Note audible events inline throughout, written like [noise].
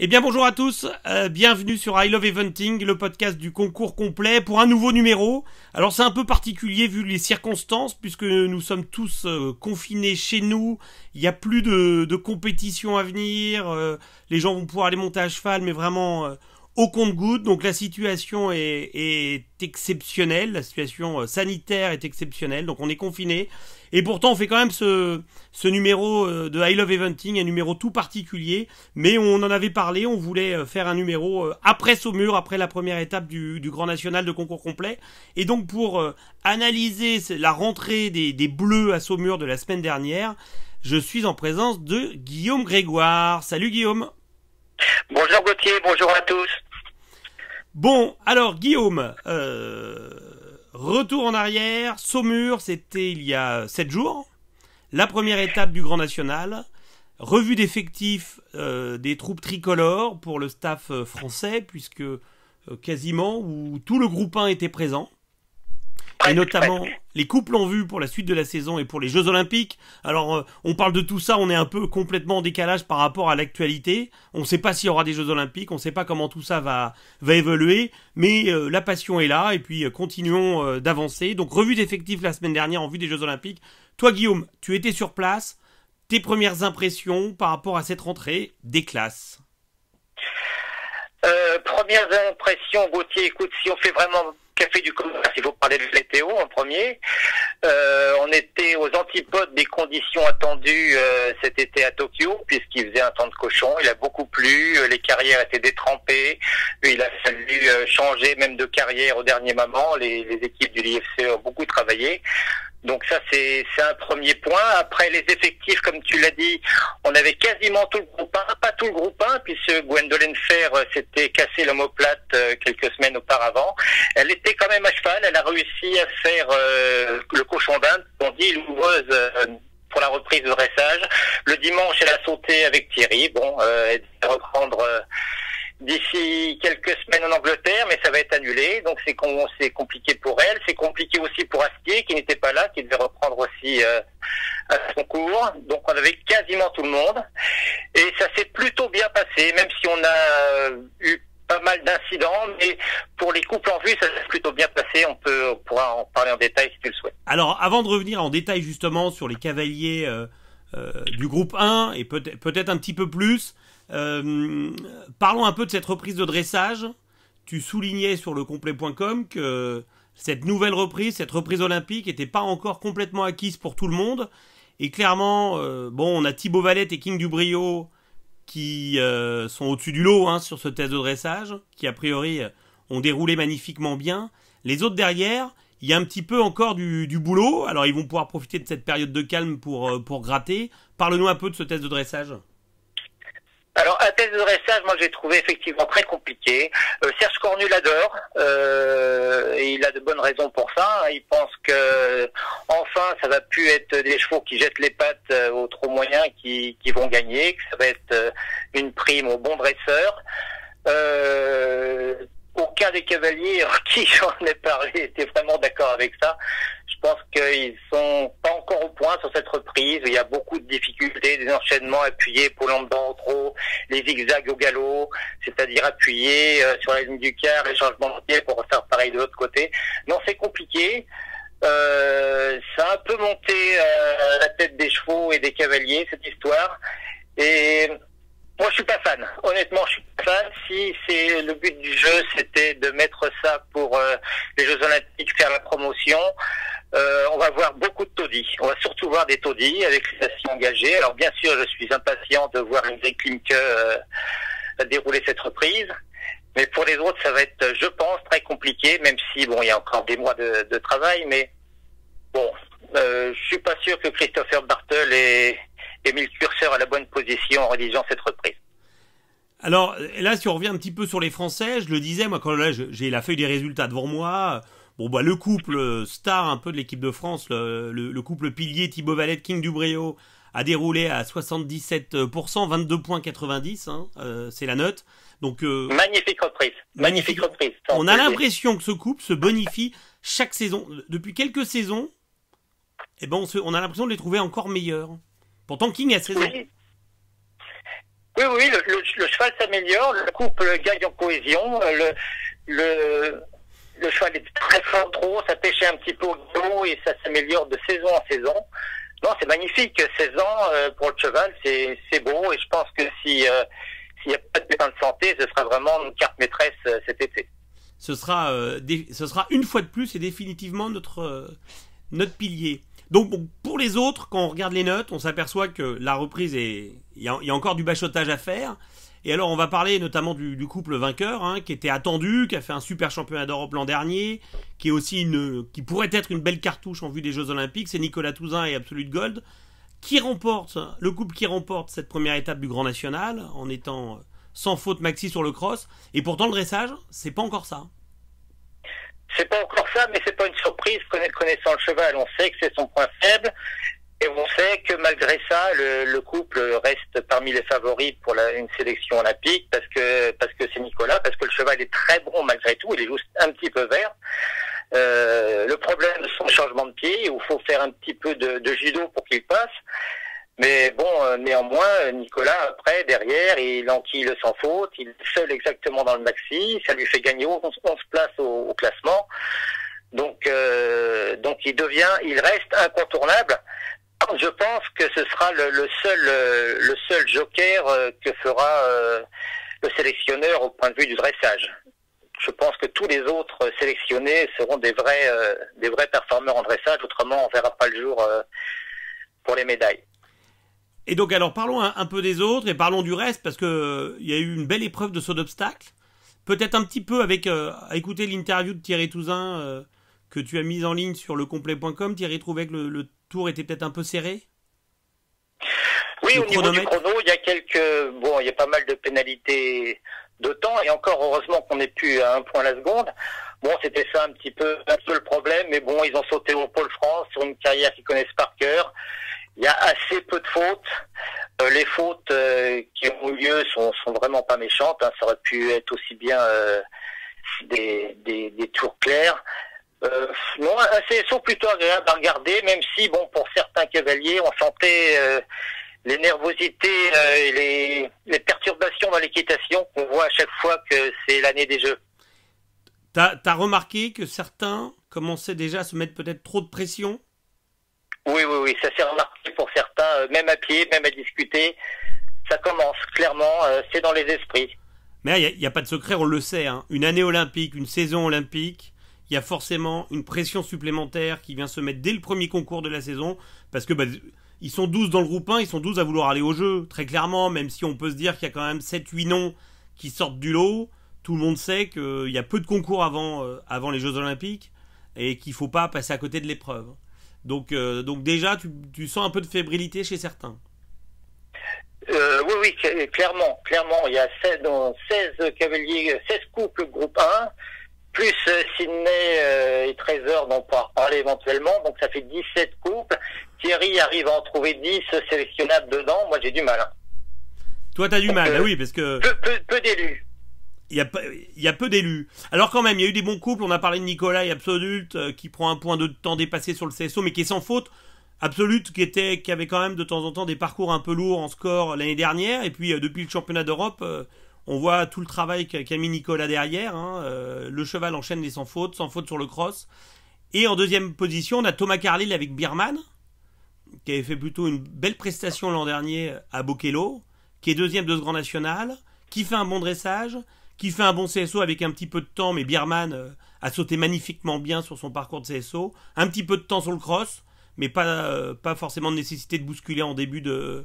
Eh bien bonjour à tous, euh, bienvenue sur I Love Eventing, le podcast du concours complet pour un nouveau numéro. Alors c'est un peu particulier vu les circonstances puisque nous sommes tous euh, confinés chez nous, il n'y a plus de, de, compétition à venir, euh, les gens vont pouvoir aller monter à cheval mais vraiment au compte-goutte. Donc la situation est, est, exceptionnelle, la situation sanitaire est exceptionnelle, donc on est confiné. Et pourtant, on fait quand même ce, ce numéro euh, de I Love Eventing, un numéro tout particulier. Mais on en avait parlé, on voulait euh, faire un numéro euh, après Saumur, après la première étape du, du Grand National de concours complet. Et donc pour analyser la rentrée des, des Bleus à Saumur de la semaine dernière, je suis en présence de Guillaume Grégoire. Salut Guillaume. Bonjour Gauthier, bonjour à tous. Bon, alors Guillaume, euh, Retour en arrière, Saumur, c'était il y a 7 jours. La première étape du Grand National. Revue d'effectifs euh, des troupes tricolores pour le staff euh, français, puisque quasiment où tout le groupe 1 était présent et notamment les couples en vue pour la suite de la saison et pour les Jeux Olympiques. Alors, euh, on parle de tout ça, on est un peu complètement en décalage par rapport à l'actualité. On ne sait pas s'il y aura des Jeux Olympiques, on ne sait pas comment tout ça va va évoluer, mais euh, la passion est là et puis euh, continuons d'avancer. Donc, revue d'effectifs la semaine dernière en vue des Jeux Olympiques. Toi, Guillaume, tu étais sur place. Tes premières impressions par rapport à cette rentrée des classes? Premières impressions, Gauthier, écoute, si on fait vraiment café du commerce, il faut parler de météo en premier. Euh, on était aux antipodes des conditions attendues euh, cet été à Tokyo, puisqu'il faisait un temps de cochon. Il a beaucoup plu, euh, les carrières étaient détrempées. Il a fallu changer même de carrière au dernier moment. Les, équipes du LIFC ont beaucoup travaillé. Donc ça c'est un premier point. Après les effectifs, comme tu l'as dit, on avait quasiment tout le groupe 1, pas tout le groupe 1, puisque Gwendolen Fer euh, s'était cassé l'omoplate euh, quelques semaines auparavant. Elle était quand même à cheval, elle a réussi à faire euh, le cochon d'Inde, on dit l'ouvreuse pour la reprise de dressage. Le dimanche, elle a sauté avec Thierry. Bon, elle va reprendre d'ici quelques semaines en Angleterre, mais ça va être annulé. Donc c'est compliqué pour elle. C'est compliqué aussi pour Astier, qui n'était pas là, qui devait reprendre aussi euh, à son cours. Donc on avait quasiment tout le monde. Et ça s'est plutôt bien passé, même si on a euh, eu pas mal d'incidents, mais pour les couples en vue, ça s'est plutôt bien passé. On peut, on pourra en parler en détail si tu le souhaites. Alors, avant de revenir en détail justement sur les cavaliers euh, euh du groupe 1 et peut-être peut-être un petit peu plus, euh, parlons un peu de cette reprise de dressage. Tu soulignais sur le complet.com que cette nouvelle reprise, cette reprise olympique, n'était pas encore complètement acquise pour tout le monde. Et clairement, euh, bon, on a Thibaut Valette et King Dubrio qui euh, sont au-dessus du lot hein, sur ce test de dressage, qui a priori ont déroulé magnifiquement bien. Les autres derrière, il y a un petit peu encore du, du, boulot. Alors ils vont pouvoir profiter de cette période de calme pour, pour gratter. Parle-nous un peu de ce test de dressage. Alors, un test de dressage, moi, j'ai trouvé effectivement très compliqué. Euh, Serge Cornu l'adore, euh, il a de bonnes raisons pour ça. Il pense que, enfin, ça va plus être des chevaux qui jettent les pattes euh, aux trop moyens qui, qui vont gagner, que ça va être euh, une prime aux bons dresseurs. Euh, aucun des cavaliers [laughs] qui j'en ai parlé était vraiment d'accord avec ça. Je pense qu'ils sont pas encore au point sur cette reprise. Il y a beaucoup de difficultés, des enchaînements appuyés pour l'ombre trop, les zigzags au galop, c'est-à-dire appuyés euh, sur la ligne du quart, les changements de pied pour refaire pareil de l'autre côté. Non, c'est compliqué. Euh, ça a un peu monté euh, la tête des chevaux et des cavaliers, cette histoire. Et moi, je suis pas fan. Honnêtement, je suis pas fan. Si c'est le but du jeu, c'était de mettre ça pour les Jeux Olympiques, faire la promotion. Euh, on va voir beaucoup de taudis. On va surtout voir des taudis avec les stations engagées. Alors bien sûr, je suis impatient de voir une Klimke euh, dérouler cette reprise. Mais pour les autres, ça va être, je pense, très compliqué, même si bon, il y a encore des mois de, de travail. Mais bon, euh, je suis pas sûr que Christopher Bartel ait, ait mis le curseur à la bonne position en rédigeant cette reprise. Alors là, si on revient un petit peu sur les Français, je le disais, moi quand j'ai la feuille des résultats devant moi, Bon bah le couple star un peu de l'équipe de France, le, le, couple pilier Thibaut Valette, King Dubrio a déroulé à 77%, 22,90 hein, euh, c'est la note. Donc euh, magnifique reprise, magnifique, reprise. On a l'impression que ce couple se bonifie chaque saison. Depuis quelques saisons, eh ben on, se, on a l'impression de les trouver encore meilleurs. Pourtant King a 16 ans. Oui, oui, le, cheval s'améliore, le couple gagne en cohésion, le, le, le cheval est très fort trop, ça pêchait un petit peu au dos et ça s'améliore de saison en saison. Non, c'est magnifique. 16 ans euh, pour le cheval, c'est beau et je pense que si euh, s'il n'y a pas de pépin de santé, ce sera vraiment une carte maîtresse euh, cet été. Ce sera, ce sera une fois de plus et définitivement notre, notre pilier. Donc pour les autres, quand on regarde les notes, on s'aperçoit que la reprise est, il y, a encore du bachotage à faire. Et alors, on va parler notamment du, couple vainqueur, hein, qui était attendu, qui a fait un super championnat d'Europe l'an dernier, qui est aussi une, qui pourrait être une belle cartouche en vue des Jeux Olympiques. C'est Nicolas Touzin et Absolute Gold, qui remporte le couple qui remporte cette première étape du Grand National en étant sans faute maxi sur le cross. Et pourtant, le dressage, c'est pas encore ça. C'est pas encore ça, mais c'est pas une surprise. Connaissant le cheval, on sait que c'est son point faible. Et on sait que malgré ça, le, couple reste parmi les favoris pour la, une sélection olympique parce que parce que c'est Nicolas, parce que le cheval est très bon malgré tout, il est juste un petit peu vert. Euh, le problème, c'est son changement de pied, il faut faire un petit peu de, de judo pour qu'il passe. Mais bon, euh, néanmoins, Nicolas, après, derrière, il enquille le sans faute, il est seul exactement dans le maxi, ça lui fait gagner 11, places au, au, classement. Donc, euh, donc il devient, il reste incontournable je pense que ce sera le, seul, euh, le seul joker euh, que fera euh, le sélectionneur au point de vue du dressage. Je pense que tous les autres sélectionnés seront des vrais, des vrais performeurs en dressage. Autrement, on verra pas le jour pour les médailles. Et donc, alors, parlons un, peu des autres et parlons du reste parce que il y a eu une belle épreuve de saut d'obstacle. Peut-être un petit peu avec à écouter l'interview de Thierry Touzin que tu as mise en ligne sur lecomplet.com. Thierry trouvait que le tour était peut-être un peu serré Oui, au niveau du chrono, il y a quelques. Bon, il y a pas mal de pénalités de temps, et encore heureusement qu'on n'est plus à un point la seconde. Bon, c'était ça un petit peu, un peu le problème, mais bon, ils ont sauté au Pôle France sur une carrière qu'ils connaissent par cœur. Il y a assez peu de fautes. Euh, les fautes euh, qui ont eu lieu sont, sont vraiment pas méchantes. Hein. Ça aurait pu être aussi bien euh, des, des, des, tours clairs. Euh, non, un CSO plutôt agréable à regarder, même si, bon, pour certains cavaliers, on sentait euh, les nervosités euh, et les, les, perturbations dans l'équitation qu'on voit à chaque fois que c'est l'année des Jeux. T'as as remarqué que certains commençaient déjà à se mettre peut-être trop de pression? Oui, oui, oui, ça s'est remarqué pour certains, euh, même à pied, même à discuter. Ça commence, clairement, euh, c'est dans les esprits. Mais il n'y a, a, pas de secret, on le sait. Hein. Une année olympique, une saison olympique, il y a forcément une pression supplémentaire qui vient se mettre dès le premier concours de la saison, parce que bah, ils sont 12 dans le groupe 1, ils sont 12 à vouloir aller au jeu, très clairement, même si on peut se dire qu'il y a quand même 7-8 noms qui sortent du lot, tout le monde sait qu'il y a peu de concours avant, euh, les Jeux Olympiques, et qu'il faut pas passer à côté de l'épreuve. Donc, euh, déjà, tu, sens un peu de fébrilité chez certains. Euh, oui, oui, clairement, clairement. Il y a 16, 16 cavaliers, 16 couples groupe 1 plus euh, Sydney euh, et Trésor dont on pourra parler éventuellement. Donc ça fait 17 couples. Thierry arrive à en trouver 10 sélectionnables dedans. Moi j'ai du mal. Hein. Toi t'as du mal, bah oui, parce que... Peu, d'élus. Il y, a, il y a peu d'élus. Alors quand même, il y a eu des bons couples. On a parlé de Nicolas et Absolute euh, qui prend un point de temps dépassé sur le CSO, mais qui est sans faute. Absolute qui était, qui avait quand même de temps en temps des parcours un peu lourds en score l'année dernière. Et puis depuis le championnat d'Europe, on voit tout le travail qu'a mis Nicolas derrière. Hein. Euh, le cheval enchaîne les sans faute, sans faute sur le cross. Et en deuxième position, on a Thomas Carlyle avec Birman, qui avait fait plutôt une belle prestation l'an dernier à Bokello, qui est deuxième de ce Grand National, qui fait un bon dressage, qui fait un bon CSO avec un petit peu de temps, mais Birman euh, a sauté magnifiquement bien sur son parcours de CSO. Un petit peu de temps sur le cross, mais pas, euh, pas forcément de nécessité de bousculer en début de,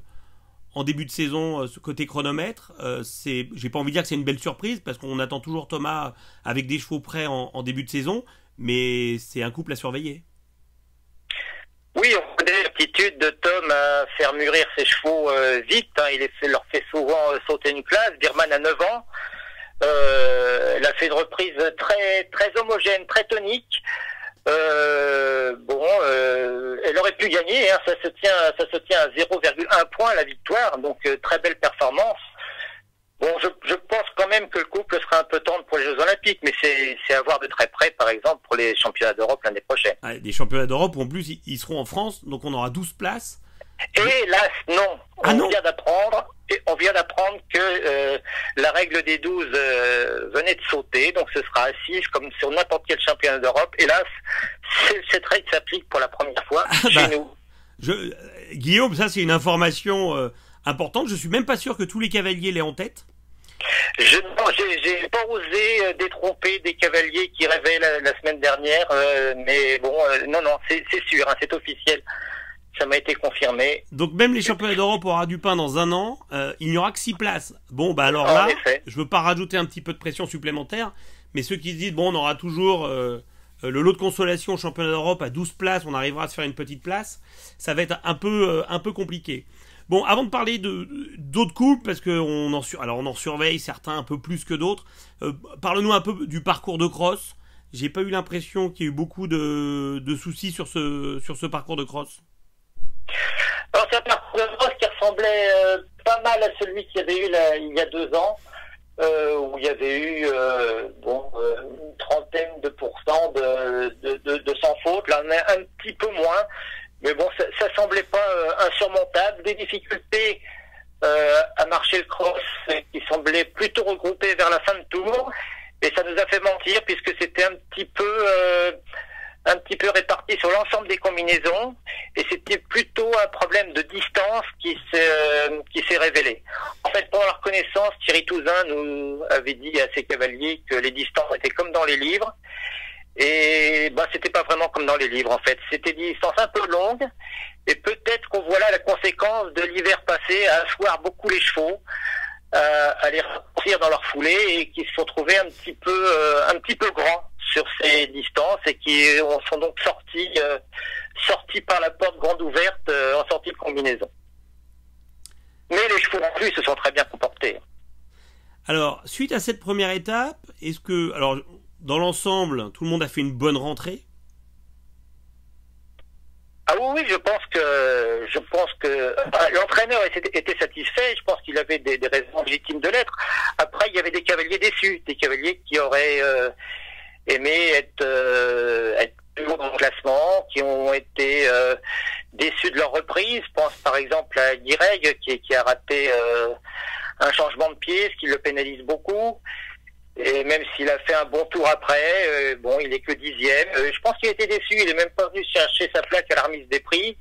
en début de saison euh, ce côté chronomètre. Euh, c'est, j'ai pas envie de dire que c'est une belle surprise parce qu'on attend toujours Thomas avec des chevaux prêts en, début de saison, mais c'est un couple à surveiller. Oui, on connaît l'aptitude de Tom à faire mûrir ses chevaux euh, vite. Hein. Il leur fait souvent sauter une classe. Birman a 9 ans. elle a fait une reprise très très homogène, très tonique. Euh, bon, euh, aurait pu gagner. Hein, ça se tient, ça se tient à 0,1 point la victoire, donc euh, très belle performance. Bon, je, pense quand même que le couple sera un peu tendre pour les Jeux Olympiques, mais c'est à voir de très près, par exemple, pour les championnats d'Europe l'année prochaine. Ah, les championnats d'Europe, en plus, ils seront en France, donc on aura 12 places. Et là, non. Ah on vient d'apprendre, on vient d'apprendre règle des 12 venait de sauter, donc ce sera à 6 comme sur n'importe quel championnat d'Europe. Hélas, cette règle s'applique pour la première fois ah, chez bah, nous. Je, Guillaume, ça c'est une information importante. Je suis même pas sûr que tous les cavaliers l'aient en tête. Je j'ai pas osé euh, détromper des cavaliers qui rêvaient la, semaine dernière, euh, mais bon, euh, non, non, c'est sûr, hein, c'est officiel. Ça m'a été confirmé. Donc même les championnats d'Europe aura du pain dans un an, il n'y aura que six places. Bon, bah alors là, je veux pas rajouter un petit peu de pression supplémentaire, mais ceux qui se disent bon, on aura toujours le lot de consolation au championnat d'Europe à 12 places, on arrivera à se faire une petite place, ça va être un peu un peu compliqué. Bon, avant de parler de d'autres couples, parce qu'on en sur, alors on en surveille certains un peu plus que d'autres. Euh, parle-nous un peu du parcours de cross. J'ai pas eu l'impression qu'il y ait eu beaucoup de, de, soucis sur ce sur ce parcours de cross. Un parcours de cross qui ressemblait euh, pas mal à celui qu'il y avait eu il y a deux ans, euh, où il y avait eu bon une trentaine de pourcents de, sans faute. Là, on est un petit peu moins. Mais bon, ça, ça semblait pas euh, insurmontable. Des difficultés euh, à marcher le cross qui semblaient plutôt regroupées vers la fin de tour. Et ça nous a fait mentir puisque c'était un petit peu euh, un petit peu réparti sur l'ensemble des combinaisons et c'était plutôt un problème de distance qui s'est qui s'est révélé. En fait, pour leur connaissance, Thierry Touzin nous avait dit à ses cavaliers que les distances étaient comme dans les livres et bah c'était pas vraiment comme dans les livres en fait. C'était des distances un peu longues et peut-être qu'on voit là la conséquence de l'hiver passé à asseoir beaucoup les chevaux, euh, à les raccourcir dans leur foulée et qui se sont trouvés un petit peu euh, un petit peu grands sur ces distances et qui sont donc sortis euh, sortis par la porte grande ouverte en sortie de combinaison. Mais les chevaux non plus se sont très bien comportés. Alors, suite à cette première étape, est-ce que alors dans l'ensemble, tout le monde a fait une bonne rentrée? Ah oui, oui, je pense que je pense que l'entraîneur était, satisfait. Je pense qu'il avait des, raisons légitimes de l'être. Après, il y avait des cavaliers déçus, des cavaliers qui auraient euh, aimé être, euh, être plus haut dans le classement, qui ont été euh, déçus de leur reprise. Je pense par exemple à Guireg qui, qui a raté un changement de pied, ce qui le pénalise beaucoup. Et même s'il a fait un bon tour après, euh, bon, il est que dixième. Euh, je pense qu'il était déçu. Il est même pas venu chercher sa plaque à la remise des prix.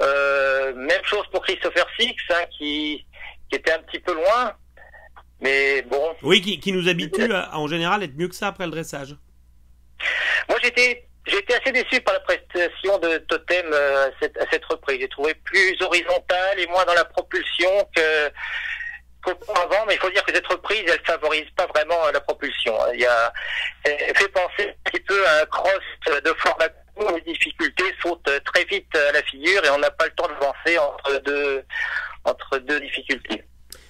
Euh, même chose pour Christopher Six, hein, qui, qui était un petit peu loin. Mais bon. Oui, qui, qui nous habitue à, en général être mieux que ça après le dressage. Moi, j'étais J'étais assez déçu par la prestation de Totem à cette, à cette reprise. J'ai trouvé plus horizontale et moins dans la propulsion que avant, mais il faut dire que cette reprise, elle favorise pas vraiment la propulsion. Il y a, elle fait penser un petit peu à un cross de format où les difficultés sautent très vite à la figure et on n'a pas le temps d'avancer entre deux, entre deux difficultés.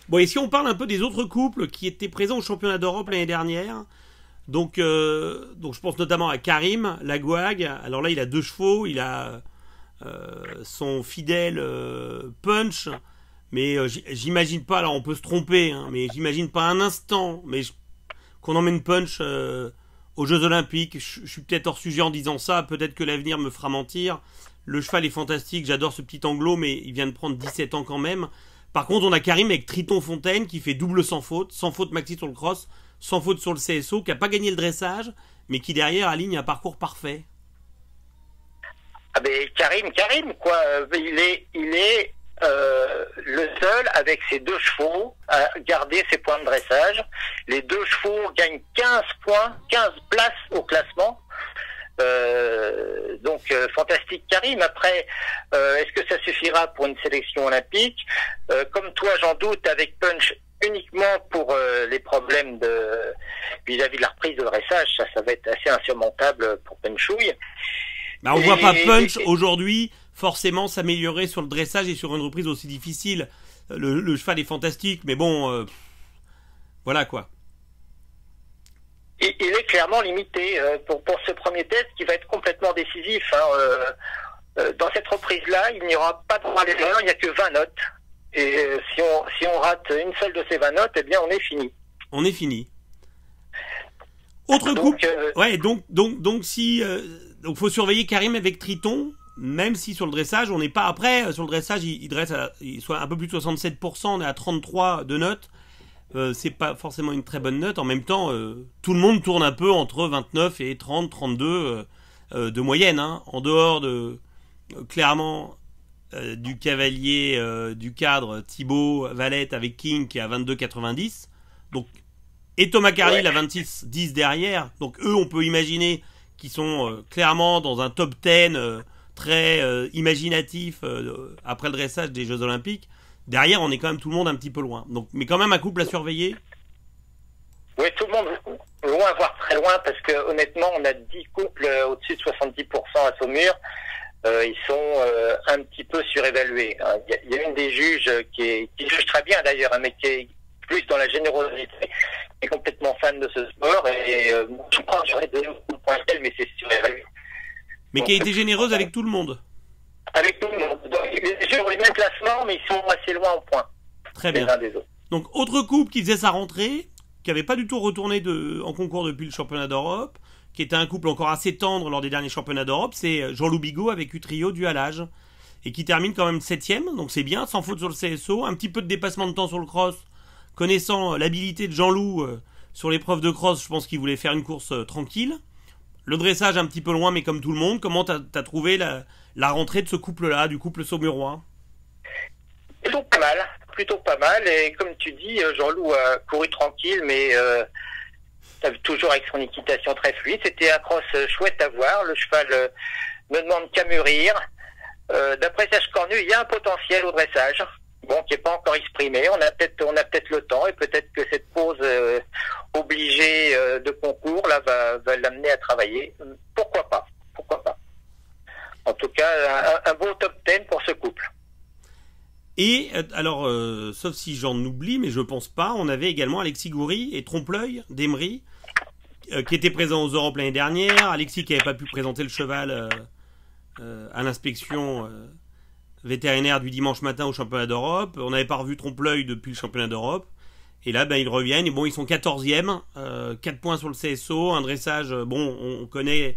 Bon, et si on parle un peu des autres couples qui étaient présents au championnat d'Europe l'année dernière, donc, euh, donc je pense notamment à Karim Lagouag. Alors là, il a deux chevaux, il a euh, son fidèle euh, Punch mais j'imagine pas, alors on peut se tromper, hein, mais j'imagine pas un instant mais qu'on emmène Punch aux Jeux Olympiques. Je, suis peut-être hors sujet en disant ça, peut-être que l'avenir me fera mentir. Le cheval est fantastique, j'adore ce petit anglo, mais il vient de prendre 17 ans quand même. Par contre, on a Karim avec Triton Fontaine qui fait double sans faute, sans faute maxi sur le cross, sans faute sur le CSO, qui a pas gagné le dressage, mais qui derrière aligne un parcours parfait. Ah ben Karim, Karim quoi, euh, il est, il est euh, le seul avec ses deux chevaux à garder ses points de dressage. Les deux chevaux gagnent 15 points, 15 places au classement. Euh, donc euh, fantastique Karim. Après, est-ce que ça suffira pour une sélection olympique Comme toi, j'en doute avec Punch uniquement pour les problèmes de vis-à-vis de la reprise de dressage. Ça, ça va être assez insurmontable pour Punchouille. Bah, on voit pas Punch aujourd'hui forcément s'améliorer sur le dressage et sur une reprise aussi difficile. Le, cheval est fantastique, mais bon, euh, voilà quoi. Il, est clairement limité euh, pour, pour ce premier test qui va être complètement décisif. Hein, euh, dans cette reprise-là, il n'y aura pas de droit à l'erreur, il n'y a que 20 notes. Et si on, si on rate une seule de ces 20 notes, eh bien on est fini. On est fini. Autre coup. ouais, donc donc donc si donc faut surveiller Karim avec Triton même si sur le dressage, on n'est pas après, sur le dressage, il, dresse il soit un peu plus de 67%, on est à 33 de notes. C'est pas forcément une très bonne note. En même temps, tout le monde tourne un peu entre 29 et 30, 32 de moyenne. Hein. En dehors de clairement du cavalier du cadre Thibaut Valette avec King qui est à 22,90. Donc et Thomas Carlyle à 26-10 derrière. Donc eux, on peut imaginer qu'ils sont clairement dans un top 10 très euh, imaginatif euh, après le dressage des Jeux Olympiques. Derrière, on est quand même tout le monde un petit peu loin. Donc, mais quand même un couple à surveiller. Oui, tout le monde loin, voire très loin, parce que honnêtement, on a 10 couples euh, au-dessus de 70% à Saumur. ils sont un petit peu surévalués. Hein. Il y, a une des juges qui, qui juge très bien d'ailleurs, hein, mais qui est plus dans la générosité, qui est complètement fan de ce sport. Et je crois que j'aurais donné au point mais c'est surévalué mais qui a été généreuse avec tout le monde. Avec tout le monde. sur les mêmes classements, mais ils sont assez loin au point. Très bien. Donc, autre couple qui faisait sa rentrée, qui n'avait pas du tout retourné de, en concours depuis le championnat d'Europe, qui était un couple encore assez tendre lors des derniers championnats d'Europe, c'est Jean-Loup Bigot avec Utrio du halage. Et qui termine quand même septième, donc c'est bien, sans faute sur le CSO, un petit peu de dépassement de temps sur le cross, connaissant l'habilité de Jean-Loup euh, sur l'épreuve de cross, je pense qu'il voulait faire une course euh, tranquille. Le dressage un petit peu loin, mais comme tout le monde, comment t'as as trouvé la, la, rentrée de ce couple-là, du couple saumurois? Plutôt pas mal, plutôt pas mal. Et comme tu dis, euh, Jean-Loup a couru tranquille, mais euh, toujours avec son équitation très fluide. C'était un cross euh, chouette à voir. Le cheval euh, ne demande qu'à mûrir. D'après Sage Cornu, il y a un potentiel au dressage bon, qui n'est pas encore exprimé. On a peut-être, on a peut-être le temps et peut-être que cette pause euh, obligée euh, de concours là va, l'amener à travailler. Pourquoi pas? Pourquoi pas? En tout cas, un, beau top 10 pour ce couple. Et euh, alors, sauf si j'en oublie, mais je pense pas, on avait également Alexis Goury et Trompe-l'œil d'Emery, qui étaient présents aux Europes l'année dernière. Alexis qui n'avait pas pu présenter le cheval à l'inspection vétérinaire du dimanche matin au championnat d'Europe. On n'avait pas revu trompe-l'œil depuis le championnat d'Europe. Et là, ben, ils reviennent. Et bon, ils sont 14e, euh, 4 points sur le CSO, un dressage. Euh, bon, on, connaît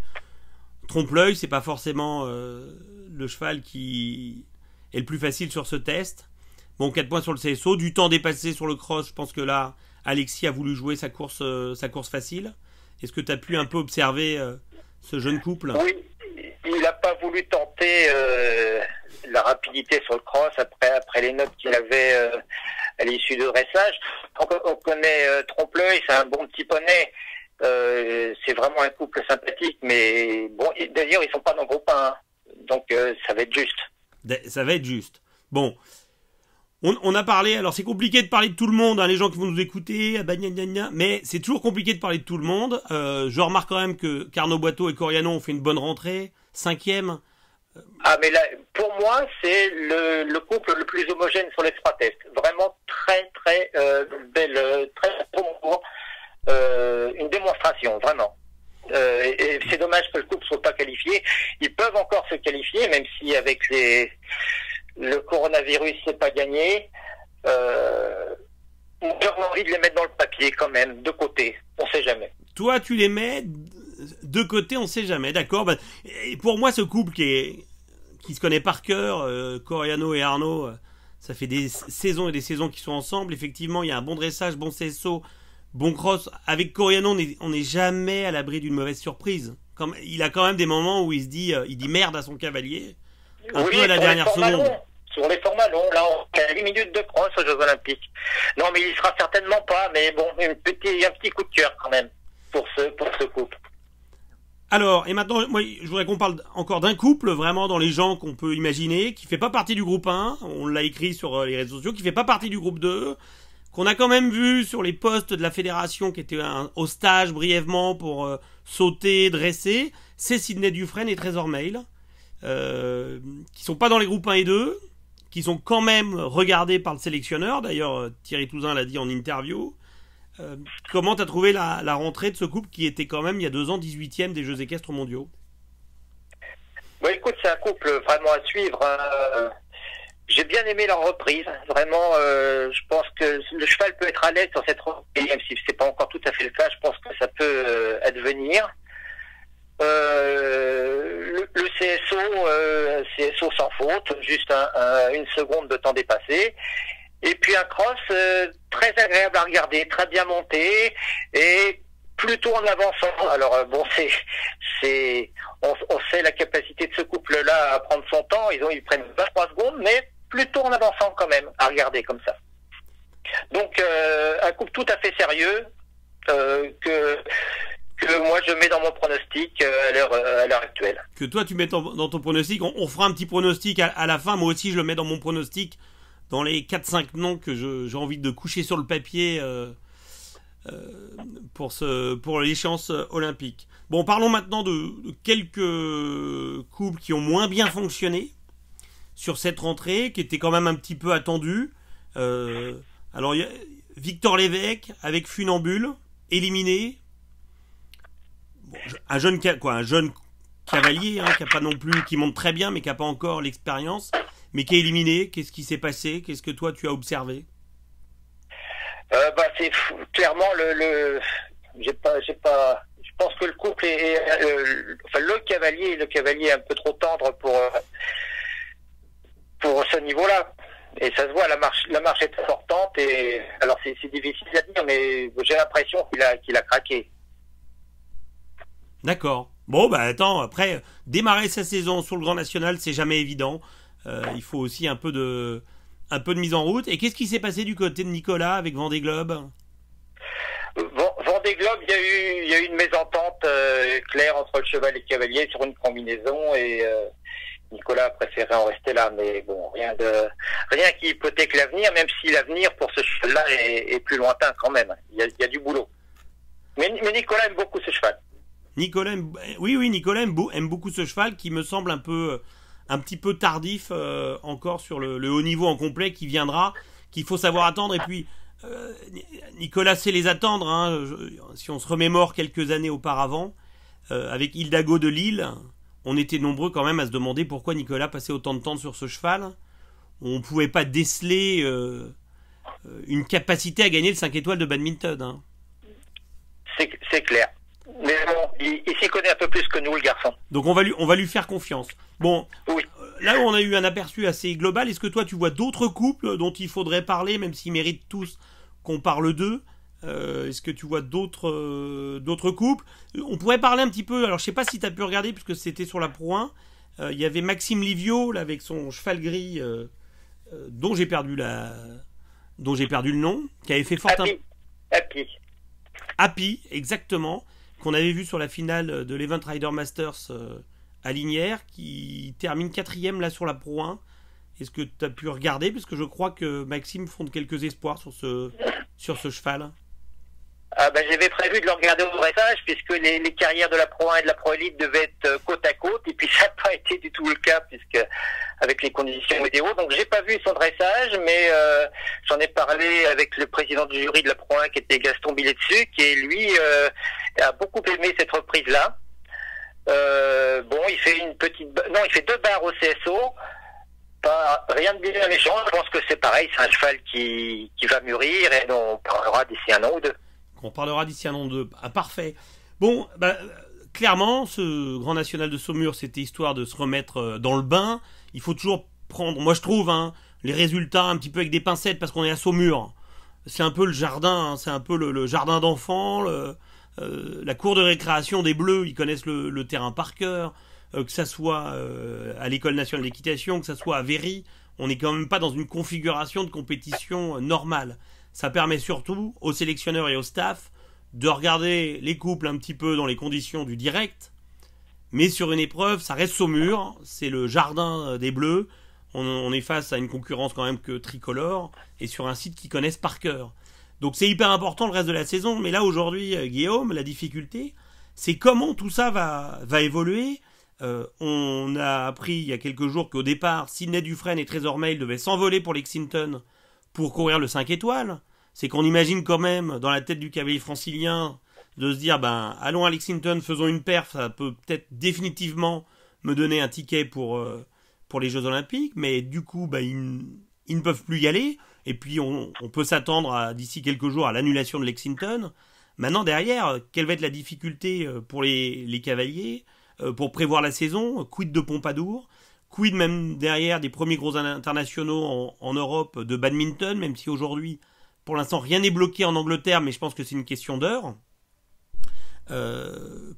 trompe-l'œil, c'est pas forcément euh, le cheval qui est le plus facile sur ce test. Bon, 4 points sur le CSO, du temps dépassé sur le cross. Je pense que là, Alexis a voulu jouer sa course, sa course facile. Est-ce que tu as pu un peu observer ce jeune couple? Oui, il n'a pas voulu tenter la rapidité sur le cross après après les notes qu'il avait euh, à l'issue de dressage. On, connaît euh, Trompe-l'œil, c'est un bon petit poney. Euh, c'est vraiment un couple sympathique, mais bon, d'ailleurs ils sont pas dans le groupe 1, donc ça va être juste. Ça va être juste. Bon, on, a parlé, alors c'est compliqué de parler de tout le monde, hein, les gens qui vont nous écouter, ah, mais c'est toujours compliqué de parler de tout le monde. je remarque quand même que Carnot Boiteau et Coriano ont fait une bonne rentrée, cinquième. Ah, mais là, pour moi, c'est le, le, couple le plus homogène sur l'extra test. Vraiment très, très euh, belle, très bon euh, une démonstration, vraiment. Euh, et, c'est dommage que le couple ne soit pas qualifié. Ils peuvent encore se qualifier, même si avec les, le coronavirus, c'est pas gagné. Euh, a envie de les mettre dans le papier quand même, de côté. On sait jamais. Toi, tu les mets de côté, on sait jamais. D'accord? Bah, pour moi, ce couple qui se connaît par cœur, euh, Coriano et Arnaud, euh, ça fait des saisons et des saisons qu'ils sont ensemble. Effectivement, il y a un bon dressage, bon CSO, bon cross. Avec Coriano, on n'est jamais à l'abri d'une mauvaise surprise. Il a quand même des moments où il se dit, euh, il dit merde à son cavalier, un peu à la dernière seconde. sur les formats longs, là, on a 8 minutes de cross aux Jeux Olympiques. Non, mais il sera certainement pas, mais bon, un petit, un petit coup de cœur quand même pour ce, pour ce couple. Alors, et maintenant, moi, je voudrais qu'on parle encore d'un couple, vraiment dans les gens qu'on peut imaginer, qui fait pas partie du groupe 1, on l'a écrit sur euh, les réseaux sociaux, qui fait pas partie du groupe 2, qu'on a quand même vu sur les postes de la fédération qui était au stage brièvement pour euh, sauter, dresser, c'est Sidney Dufresne et Trésor Mail, euh, qui sont pas dans les groupes 1 et 2, qui sont quand même regardés par le sélectionneur, d'ailleurs euh, Thierry Touzin l'a dit en interview, euh, comment t'as trouvé la, rentrée de ce couple qui était quand même il y a deux ans 18e des Jeux équestres mondiaux? Oui, écoute, c'est un couple vraiment à suivre. Hein. J'ai bien aimé leur reprise. Vraiment, euh, je pense que le cheval peut être à l'aise sur cette reprise, même si c'est pas encore tout à fait le cas. Je pense que ça peut advenir. Le, CSO, CSO sans faute, juste une seconde de temps dépassé. Et puis un cross très agréable à regarder, très bien monté et plutôt en avançant. Alors euh, bon, [laughs] c'est, c'est, on, sait la capacité de ce couple-là à prendre son temps. Ils ont, ils prennent 23 secondes, mais plutôt en avançant quand même à regarder comme ça. Donc euh, un couple tout à fait sérieux euh, que que moi je mets dans mon pronostic à l'heure à l'heure actuelle. Que toi tu mets dans ton pronostic. On, fera un petit pronostic à, la fin. Moi aussi je le mets dans mon pronostic dans les 4-5 noms que j'ai envie de coucher sur le papier. Euh, pour, ce, pour l'échéance olympique. Bon, parlons maintenant de, quelques couples qui ont moins bien fonctionné sur cette rentrée, qui était quand même un petit peu attendue. Euh, alors, Victor Lévesque avec Funambule, éliminé. Un jeune quoi, un jeune cavalier hein, qui a pas non plus, qui monte très bien, mais qui a pas encore l'expérience, mais qui est éliminé. Qu'est-ce qui s'est passé? Qu'est-ce que toi tu as observé? Euh, bah, c'est clairement le, le j'ai pas, j'ai pas, je pense que le couple est, euh, enfin le cavalier, le cavalier est un peu trop tendre pour euh, pour ce niveau-là. Et ça se voit, la marche, la marche est importante et alors c'est, c'est difficile à dire, mais j'ai l'impression qu'il a, qu'il a craqué. D'accord. Bon, bah attends, après, démarrer sa saison sur le Grand National, c'est jamais évident. Euh, il faut aussi un peu de, un peu de mise en route. Et qu'est-ce qui s'est passé du côté de Nicolas avec Vendée Globe? Vendée Globe, il y a eu, il y a eu une mésentente euh, claire entre le cheval et le cavalier sur une combinaison et euh, Nicolas a préféré en rester là. Mais bon, rien de rien qui hypothèque l'avenir, même si l'avenir pour ce cheval-là est, plus lointain quand même. Il y a, du boulot. Mais, Nicolas aime beaucoup ce cheval. Nicolas, oui, Nicolas aime, aime beaucoup ce cheval qui me semble un peu un petit peu tardif euh, encore sur le, haut niveau en complet qui viendra, qu'il faut savoir attendre. Et puis, euh, Nicolas sait les attendre. Hein. si on se remémore quelques années auparavant, euh, avec Hildago de Lille, on était nombreux quand même à se demander pourquoi Nicolas passait autant de temps sur ce cheval. On ne pouvait pas déceler une capacité à gagner le 5 étoiles de badminton. Hein. C'est clair. Mais bon, il, s'y connaît un peu plus que nous, le garçon. Donc on va lui, on va lui faire confiance. Bon, oui. Euh, là où on a eu un aperçu assez global, est-ce que toi tu vois d'autres couples dont il faudrait parler, même s'ils méritent tous qu'on parle d'eux? Euh, Est-ce que tu vois d'autres euh, d'autres couples? On pourrait parler un petit peu, alors je sais pas si tu as pu regarder, puisque c'était sur la Pro 1, il y avait Maxime Livio, là, avec son cheval gris, dont j'ai perdu la... dont j'ai perdu le nom, qui avait fait fort... Happy. Happy. Happy, exactement qu'on avait vu sur la finale de l'Event Rider Masters euh, à Linière, qui termine quatrième là sur la Pro 1. Est-ce que tu as pu regarder? Parce que je crois que Maxime fonde quelques espoirs sur ce, sur ce cheval. Ah ben, J'avais prévu de le regarder au dressage puisque les, carrières de la Pro 1 et de la Pro Elite devaient être euh, côte à côte et puis [laughs] ça n'a pas été du tout le cas puisque avec les conditions météo. Donc j'ai pas vu son dressage mais euh, j'en ai parlé avec le président du jury de la Pro 1 qui était Gaston Billet-dessus qui lui euh, a beaucoup aimé cette reprise là. bon il fait une petite non il fait deux barres au CSO pas rien de bien méchant. Je pense que c'est pareil, c'est un cheval qui, qui va mûrir et dont on parlera d'ici un an ou deux. On parlera d'ici un an ou deux. Ah, parfait. Bon, bah, clairement, ce Grand National de Saumur, c'était histoire de se remettre euh, dans le bain. Il faut toujours prendre, moi je trouve, hein, les résultats un petit peu avec des pincettes parce qu'on est à Saumur. C'est un peu le jardin, hein, c'est un peu le, jardin d'enfants, euh, la cour de récréation des Bleus, ils connaissent le, terrain par cœur, euh, que ça soit à l'école nationale d'équitation, que ça soit à Véry, on n'est quand même pas dans une configuration de compétition normale. Ça permet surtout aux sélectionneurs et au staff de regarder les couples un petit peu dans les conditions du direct. Mais sur une épreuve, ça reste Saumur, c'est le jardin des Bleus. On, est face à une concurrence quand même que tricolore et sur un site qu'ils connaissent par cœur. Donc c'est hyper important le reste de la saison. Mais là aujourd'hui, euh, Guillaume, la difficulté, c'est comment tout ça va, va évoluer. Euh, on a appris il y a quelques jours qu'au départ, Sidney Dufresne et Trésor Mail devaient s'envoler pour Lexington pour courir le 5 étoiles c'est qu'on imagine quand même dans la tête du cavalier francilien de se dire ben allons à Lexington, faisons une perf, ça peut peut-être définitivement me donner un ticket pour euh, pour les Jeux Olympiques, mais du coup ben, ils, ne peuvent plus y aller et puis on, peut s'attendre d'ici quelques jours à l'annulation de Lexington. Maintenant derrière, quelle va être la difficulté euh, pour les, cavaliers euh, pour prévoir la saison? Quid de Pompadour? Quid même derrière des premiers gros internationaux en Europe de badminton, même si aujourd'hui pour l'instant, rien n'est bloqué en Angleterre, mais je pense que c'est une question d'heure.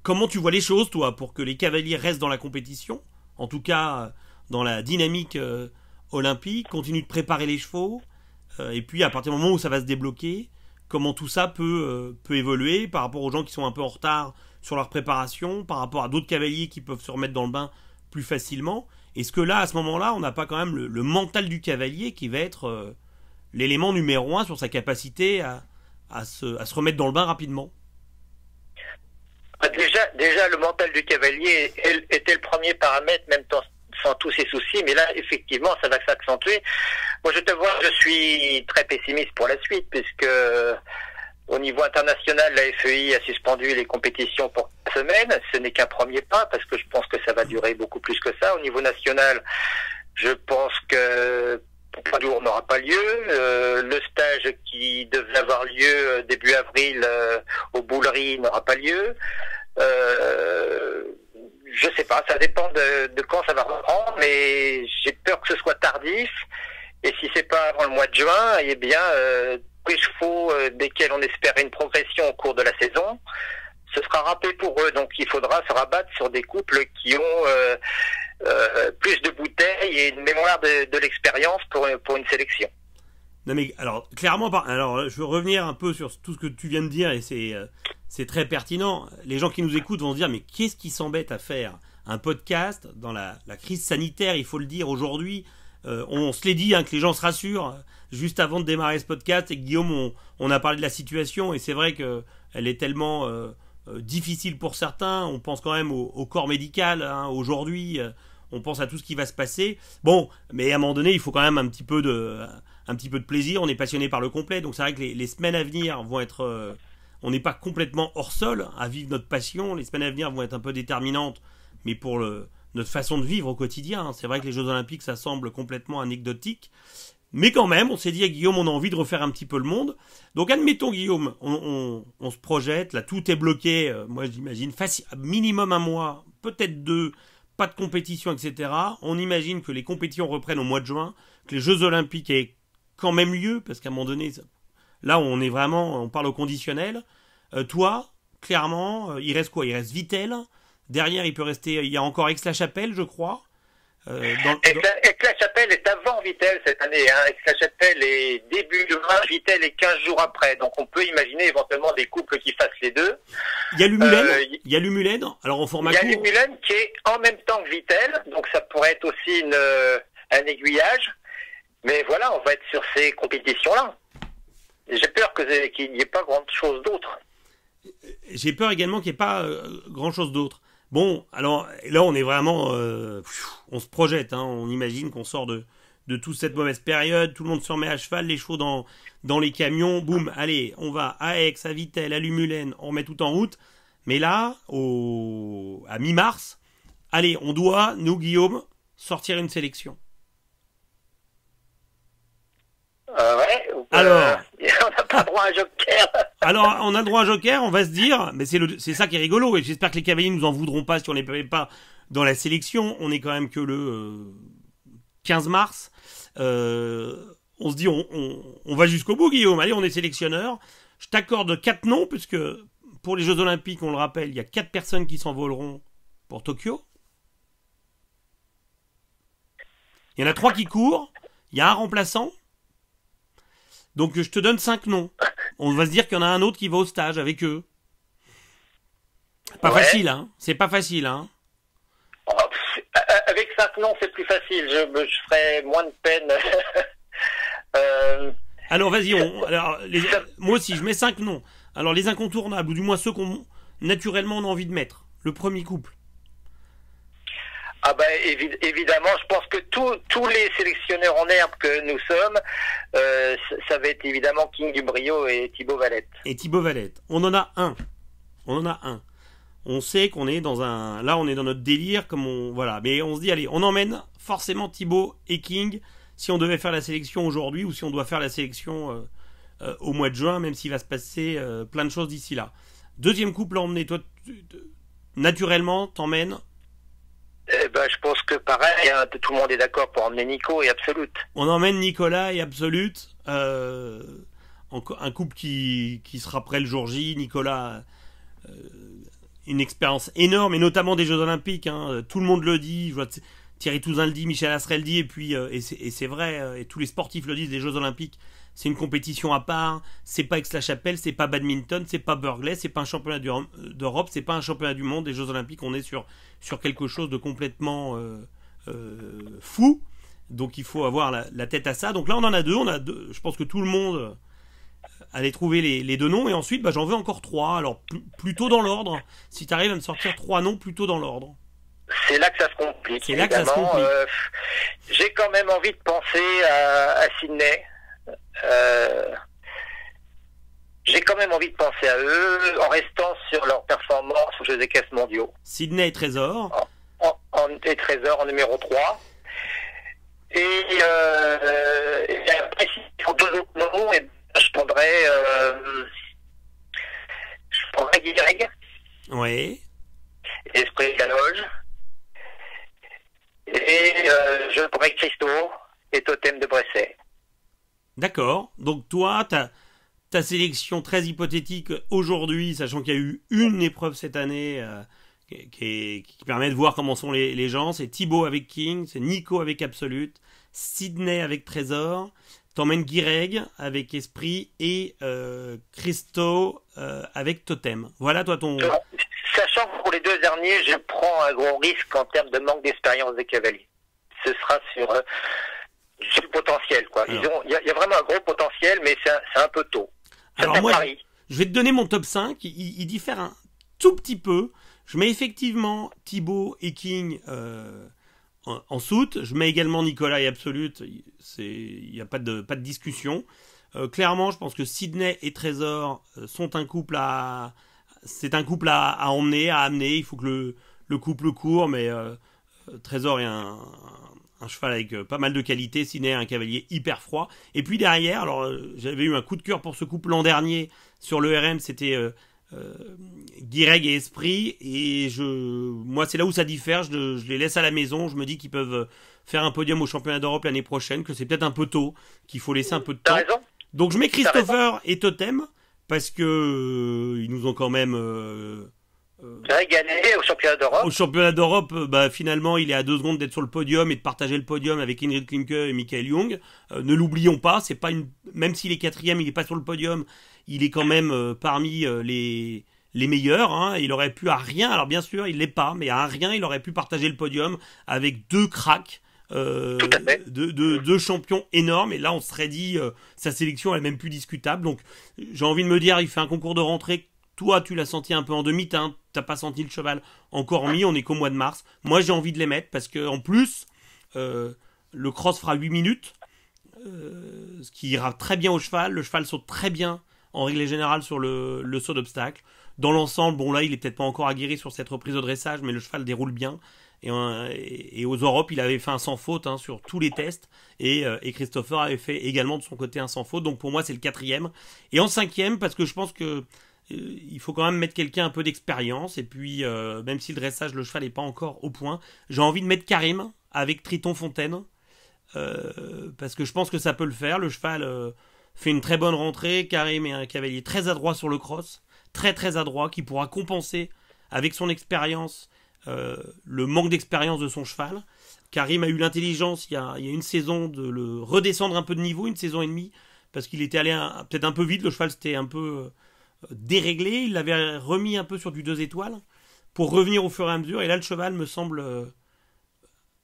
comment tu vois les choses, toi, pour que les cavaliers restent dans la compétition En tout cas, dans la dynamique olympique, continuent de préparer les chevaux, et puis à partir du moment où ça va se débloquer, comment tout ça peut, peut évoluer par rapport aux gens qui sont un peu en retard sur leur préparation, par rapport à d'autres cavaliers qui peuvent se remettre dans le bain plus facilement. Est-ce que là, à ce moment-là, on n'a pas quand même le, mental du cavalier qui va être euh, l'élément numéro un sur sa capacité à, à, se, à, se, remettre dans le bain rapidement? Ah, déjà, déjà, le mental du cavalier était le premier paramètre, même sans tous ses soucis, mais là, effectivement, ça va s'accentuer. Moi, je te vois, je suis très pessimiste pour la suite, puisque au niveau international, la FEI a suspendu les compétitions pour semaine. Ce n'est qu'un premier pas parce que je pense que ça va durer beaucoup plus que ça. Au niveau national, je pense que lourd n'aura pas lieu. Euh, le stage qui devait avoir lieu euh, début avril euh, au Boulerie n'aura pas lieu. Euh, je sais pas, ça dépend de, de, quand ça va reprendre, mais j'ai peur que ce soit tardif. Et si c'est pas avant le mois de juin, eh bien, les chevaux euh, desquels on espère une progression au cours de la saison, ce sera râpé pour eux. Donc il faudra se rabattre sur des couples qui ont euh, euh, plus de bouteilles et une mémoire de, l'expérience pour, pour une sélection. Non mais alors clairement, alors je veux revenir un peu sur tout ce que tu viens de dire et c'est c'est très pertinent. Les gens qui nous écoutent vont se dire mais qu'est-ce qui s'embête à faire un podcast dans la, crise sanitaire Il faut le dire aujourd'hui. on, se l'est dit hein, que les gens se rassurent juste avant de démarrer ce podcast et Guillaume, on, a parlé de la situation et c'est vrai que elle est tellement euh, euh, difficile pour certains. On pense quand même au, corps médical hein, aujourd'hui. Euh, on pense à tout ce qui va se passer. Bon, mais à un moment donné, il faut quand même un petit peu de, un petit peu de plaisir. On est passionné par le complet, donc c'est vrai que les, semaines à venir vont être. on n'est pas complètement hors sol à vivre notre passion. Les semaines à venir vont être un peu déterminantes, mais pour notre façon de vivre au quotidien. Hein. C'est vrai que les Jeux Olympiques, ça semble complètement anecdotique. Mais quand même, on s'est dit à Guillaume, on a envie de refaire un petit peu le monde. Donc admettons Guillaume, on, se projette, là tout est bloqué, euh, moi j'imagine, minimum un mois, peut-être deux, pas de compétition, etc. On imagine que les compétitions reprennent au mois de juin, que les Jeux Olympiques aient quand même lieu, parce qu'à un moment donné, là on est vraiment, on parle au conditionnel. Euh, toi, clairement, euh, il reste quoi? Il reste Vitel. Derrière, il peut rester, il y a encore Aix-la-Chapelle, je crois. Euh, la chapelle est avant Vitel cette année. Hein. la chapelle est début de juin, Vitel est 15 jours après. Donc on peut imaginer éventuellement des couples qui fassent les deux. Il y a Lumulène. Euh, il y a Lumulène. Alors en format Il y a qui est en même temps que Vitel. Donc ça pourrait être aussi une, un aiguillage. Mais voilà, on va être sur ces compétitions-là. J'ai peur qu'il n'y ait pas grand-chose d'autre. J'ai peur également qu'il n'y ait pas euh, grand-chose d'autre. Bon, alors là, on est vraiment, euh, on se projette, hein, on imagine qu'on sort de, de toute cette mauvaise période, tout le monde se remet à cheval, les chevaux dans, dans les camions, boum, allez, on va à Aix, à Vitel, à Lumulène, on met tout en route. Mais là, au, à mi-mars, allez, on doit, nous, Guillaume, sortir une sélection. Euh, ouais, alors, [laughs] on n'a pas droit à un joker. [laughs] alors, on a droit à un joker, on va se dire, mais c'est c'est ça qui est rigolo, et j'espère que les cavaliers nous en voudront pas si on les paye pas dans la sélection. On est quand même que le 15 euh, mars. Euh, on se dit, on, on, va jusqu'au bout, Guillaume. Allez, on est sélectionneur. Je t'accorde quatre noms, puisque pour les Jeux Olympiques, on le rappelle, il y a quatre personnes qui s'envoleront pour Tokyo. Il y en a trois qui courent. Il y a un remplaçant. Donc je te donne cinq noms. On va se dire qu'il y en a un autre qui va au stage avec eux. Pas facile, hein. C'est pas facile, hein. Oh, avec cinq noms, c'est plus facile. Je, je ferai moins de peine. [laughs] Euh, alors vas-y, [laughs] moi aussi, je mets cinq noms. Alors les incontournables, ou du moins ceux qu'on naturellement on a envie de mettre. Le premier couple. Ah ben évidemment, je pense que tous les sélectionneurs en herbe que nous sommes, euh, ça va être évidemment King du Brio et Thibaut Valette. Et Thibaut Valette. On en a un. On en a un. On sait qu'on est dans un. Là, on est dans notre délire, comme on. Voilà. Mais on se dit, allez, on emmène forcément Thibaut et King si on devait faire la sélection aujourd'hui ou si on doit faire la sélection euh, euh, au mois de juin, même s'il va se passer plein de choses d'ici là. Deuxième couple à emmener. Toi, naturellement, t'emmènes eh ben, je pense que pareil, hein, tout le monde est d'accord pour emmener Nico et Absolute. On emmène Nicolas et Absolute. Euh, un couple qui, qui sera prêt le jour J. Nicolas, euh, une expérience énorme, et notamment des Jeux Olympiques. Hein. Tout le monde le dit. Thierry Touzin le dit, Michel Asrel dit, et puis euh, et c'est vrai, euh, et tous les sportifs le disent. Les Jeux Olympiques, c'est une compétition à part. C'est pas Aix-la-Chapelle, c'est pas badminton, c'est pas Burghley, c'est pas un championnat d'Europe, c'est pas un championnat du monde. Les Jeux Olympiques, on est sur sur quelque chose de complètement fou. Donc il faut avoir la, tête à ça. Donc là, on en a deux. On a deux. Je pense que tout le monde aller trouver les, deux noms et ensuite bah, j'en veux encore trois. Alors plutôt dans l'ordre. Si tu arrives à me sortir trois noms plutôt dans l'ordre. C'est là que ça se complique. C'est là que ça se complique. Euh, j'ai quand même envie de penser à, Sydney. Euh, j'ai quand même envie de penser à eux en restant sur leur performance aux Jeux des caisses mondiaux. Sydney et Trésor. En, en, et Trésor en numéro 3. Et, euh, et après, si deux autres noms, et je prendrais, euh, je prendrais Guireg. Oui. Esprit Galoge. Et euh, je Christo et Totem de Bresset. D'accord. Donc toi, ta, ta sélection très hypothétique aujourd'hui, sachant qu'il y a eu une épreuve cette année euh, qui, qui, permet de voir comment sont les, les gens, c'est Thibaut avec King, c'est Nico avec Absolute, Sydney avec Trésor, T'emmènes Guireg avec Esprit et euh, Christo euh, avec Totem. Voilà toi ton. Sachant que pour les deux derniers, je prends un gros risque en termes de manque d'expérience des cavaliers. Ce sera sur, euh, le potentiel. quoi. Il y, a vraiment un gros potentiel, mais c'est un, peu tôt. Alors moi, je vais te donner mon top 5. Il, il, diffère un tout petit peu. Je mets effectivement Thibaut et King en, soute. Je mets également Nicolas et Absolute. Il n'y a pas de, pas de discussion. Euh, clairement, je pense que Sydney et Trésor euh, sont un couple à. C'est un couple à, emmener, à amener. Il faut que le, le couple court, mais euh, Trésor est un, un cheval avec pas mal de qualité. Sydney un cavalier hyper froid. Et puis derrière, alors j'avais eu un coup de cœur pour ce couple l'an dernier sur le RM, c'était euh, Guireg et Esprit et je moi c'est là où ça diffère je, je, les laisse à la maison je me dis qu'ils peuvent faire un podium au championnat d'Europe l'année prochaine que c'est peut-être un peu tôt qu'il faut laisser un peu de temps donc je mets Christopher et Totem parce que euh, ils nous ont quand même euh, euh régalé au championnat d'Europe au championnat d'Europe bah finalement il est à deux secondes d'être sur le podium et de partager le podium avec Ingrid Klinke et Michael Young ne l'oublions pas c'est pas une même s'il est quatrième il est pas sur le podium il est quand même euh, parmi euh, les les meilleurs. Hein. Il aurait pu à rien, alors bien sûr, il l'est pas, mais à rien, il aurait pu partager le podium avec deux cracks. Euh, deux, deux, champions énormes. Et là on serait dit sa sélection elle est même plus discutable. Donc j'ai envie de me dire il fait un concours de rentrée. Toi tu l'as senti un peu en demi-teinte. T'as pas senti le cheval encore mis. On est qu'au mois de mars. Moi j'ai envie de les mettre parce que en plus le cross fera 8 minutes ce qui ira très bien au cheval. Le cheval saute très bien en règle générale sur le, le saut d'obstacle. Dans l'ensemble, bon là, il est peut-être pas encore aguerri sur cette reprise au dressage, mais le cheval déroule bien. Et, euh, et, aux Europes, il avait fait un sans faute hein, sur tous les tests. Et, euh, et, Christopher avait fait également de son côté un sans faute. Donc pour moi, c'est le quatrième. Et en cinquième, parce que je pense que euh, il faut quand même mettre quelqu'un un peu d'expérience. Et puis, même si le dressage, le cheval n'est pas encore au point, j'ai envie de mettre Karim avec Triton Fontaine. parce que je pense que ça peut le faire. Le cheval fait une très bonne rentrée. Karim est un cavalier très adroit sur le cross, très très adroit, qui pourra compenser avec son expérience le manque d'expérience de son cheval. Karim a eu l'intelligence il, y a une saison de le redescendre un peu de niveau, une saison et demie, parce qu'il était allé peut-être un peu vite, le cheval s'était un peu euh, déréglé, il l'avait remis un peu sur du deux étoiles pour revenir au fur et à mesure, et là le cheval me semble euh,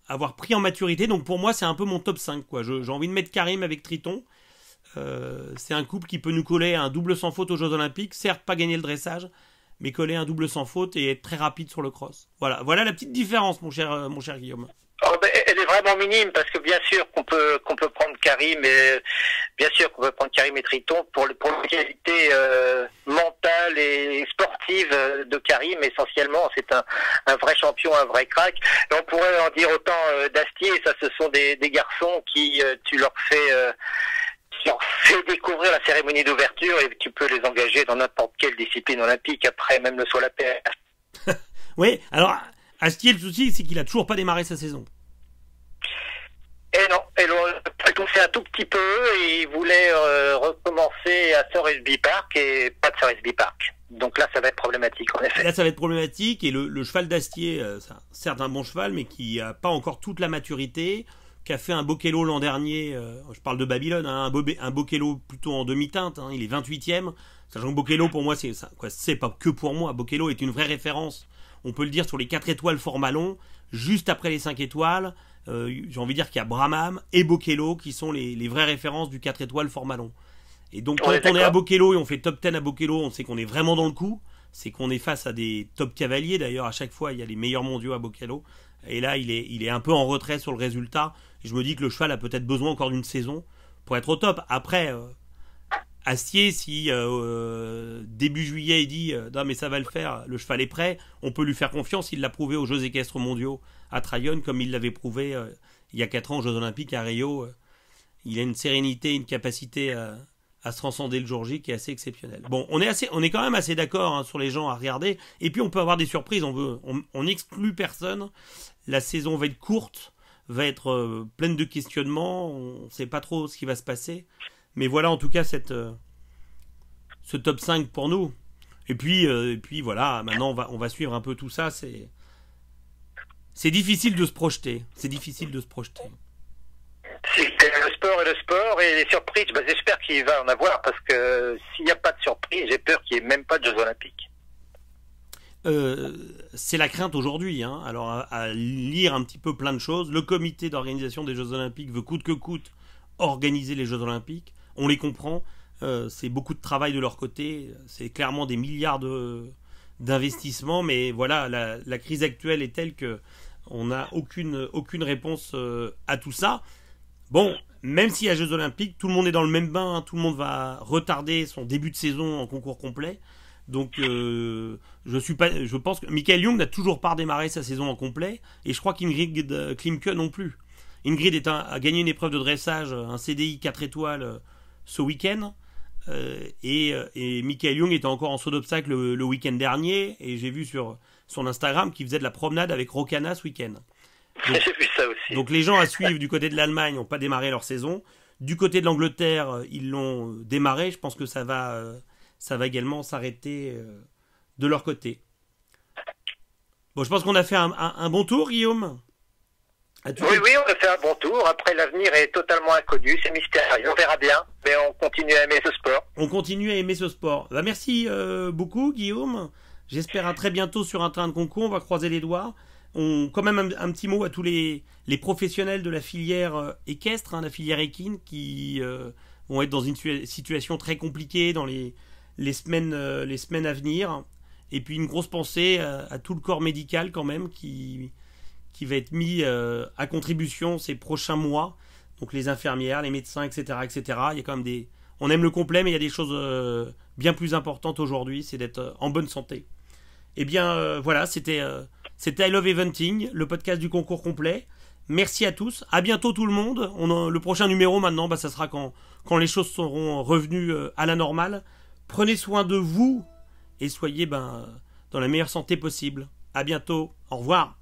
avoir pris en maturité, donc pour moi c'est un peu mon top 5. Quoi. J'ai envie de mettre Karim avec Triton, euh, c'est un couple qui peut nous coller un double sans faute aux Jeux Olympiques. Certes, pas gagner le dressage, mais coller un double sans faute et être très rapide sur le cross. Voilà, voilà la petite différence, mon cher, euh, mon cher Guillaume. Oh, ben, elle est vraiment minime parce que bien sûr qu'on peut qu'on peut prendre Karim et bien sûr qu'on peut prendre Karim et Triton pour le pour la qualité euh, mentale et sportive de Karim essentiellement c'est un, un vrai champion un vrai crack on pourrait en dire autant d'Astier ça ce sont des garçons qui tu leur fais fais découvrir la cérémonie d'ouverture et tu peux les engager dans n'importe quelle discipline olympique après, même le soit la paix. [laughs] oui, alors Astier, le souci, c'est qu'il a toujours pas démarré sa saison. Et non, et l'on fait un tout petit peu et il voulait euh, recommencer à Soresby Park et pas de Soresby Park. Donc là, ça va être problématique, en effet. Là, ça va être problématique. Et le, cheval d'Astier, euh, c'est certes un bon cheval, mais qui n'a pas encore toute la maturité, qui a fait un Bokello l'an dernier. Euh, je parle de Babylone, hein, un, Bokello plutôt en demi-teinte. Hein, il est 28e. Sachant que Bokello, pour moi, c'est c'est pas que pour moi. Bokello est une vraie référence. On peut le dire sur les 4 étoiles format long. Juste après les 5 étoiles, euh, j'ai envie de dire qu'il y a Bramham et Bokello qui sont les, les vraies références du 4 étoiles format long. Et donc quand on est à Bokello et on fait top 10 à Bokello, on sait qu'on est vraiment dans le coup. C'est qu'on est face à des top cavaliers. D'ailleurs, à chaque fois, il y a les meilleurs mondiaux à Bokello. Et là, il est, il est un peu en retrait sur le résultat. Je me dis que le cheval a peut-être besoin encore d'une saison pour être au top. Après, euh, Astier, si euh, euh, début juillet il dit non mais ça va le faire, le cheval est prêt, on peut lui faire confiance. Il l'a prouvé aux Jeux équestres mondiaux à Trayonne, comme il l'avait prouvé il y a 4 ans aux Jeux olympiques à Rio. il a une sérénité, une capacité à, se transcender le jour J qui est assez exceptionnel. Bon, on est assez, on est quand même assez d'accord hein, sur les gens à regarder. Et puis on peut avoir des surprises. On veut, on n'exclut personne. La saison va être courte, va être euh, pleine de questionnements. On ne sait pas trop ce qui va se passer. Mais voilà en tout cas cette, euh, ce top 5 pour nous. Et puis, euh, et puis voilà, maintenant on va, on va suivre un peu tout ça. C'est, c'est difficile de se projeter. C'est difficile de se projeter le sport et le sport et les surprises, bah, j'espère qu'il va en avoir parce que s'il n'y a pas de surprise, j'ai peur qu'il n'y ait même pas de Jeux Olympiques. Euh, c'est la crainte aujourd'hui. Hein. Alors, à, lire un petit peu plein de choses, le comité d'organisation des Jeux Olympiques veut coûte que coûte organiser les Jeux Olympiques. On les comprend. Euh, c'est beaucoup de travail de leur côté. C'est clairement des milliards d'investissements. Mais voilà, la, crise actuelle est telle que on n'a aucune, aucune réponse euh, à tout ça. Bon, même s'il y a Jeux Olympiques, tout le monde est dans le même bain, hein. tout le monde va retarder son début de saison en concours complet. Donc, euh, je suis pas, je pense que Michael Young n'a toujours pas redémarré sa saison en complet, et je crois qu'Ingrid euh, Klimke non plus. Ingrid a gagné une épreuve de dressage, un CDI 4 étoiles euh, ce week-end, et, et, Michael Young était encore en saut d'obstacle le, le week-end dernier, et j'ai vu sur son Instagram qu'il faisait de la promenade avec Rocana ce week-end. [laughs] Vu ça aussi. Donc les gens à suivre du côté de l'Allemagne n'ont pas démarré leur saison. Du côté de l'Angleterre, euh, ils l'ont euh, démarré. Je pense que ça va, euh, ça va également s'arrêter de leur côté. Bon, je pense qu'on a fait un, bon tour, Guillaume. Oui, oui, on a fait un bon tour. Après, l'avenir est totalement inconnu, c'est mystérieux. On verra bien, mais on continue à aimer ce sport. On continue à aimer ce sport. Bah, merci beaucoup, Guillaume. J'espère à très bientôt sur un train de concours. On va croiser les doigts on, quand même un, petit mot à tous les, les professionnels de la filière euh, équestre, hein, la filière équine, qui euh, vont être dans une situation très compliquée dans les, les, semaines, euh, les semaines à venir. Et puis une grosse pensée à, tout le corps médical quand même qui, qui va être mis à contribution ces prochains mois. Donc les infirmières, les médecins, etc., etc. Il y a quand même des, on aime le complet, mais il y a des choses bien plus importantes aujourd'hui, c'est d'être en bonne santé. Eh bien voilà, c'était c'était I Love Eventing, le podcast du concours complet. Merci à tous. À bientôt tout le monde. On le prochain numéro maintenant, bah, ça sera quand, quand les choses seront revenues euh, à la normale. Prenez soin de vous et soyez ben, dans la meilleure santé possible. À bientôt. Au revoir.